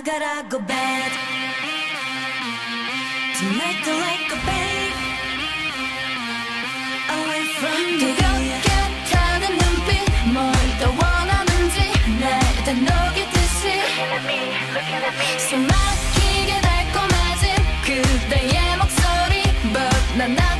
I gotta go bed Tonight I like a babe Away from you 그렇게 타는 눈빛 뭘 더 원하는지 날 녹이듯이 숨 막히게 달콤해진 그대의 목소리 But not nothing from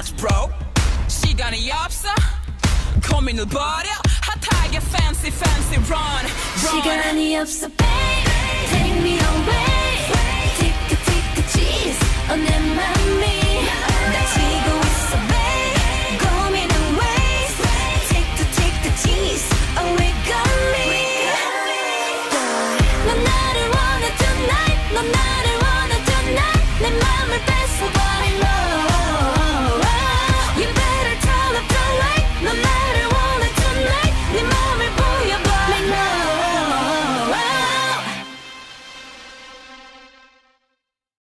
it's too much, bro. 시간이 없어. 고민을 버려. 핫하게 fancy, fancy, run, run. 시간이 없어 babe Take me away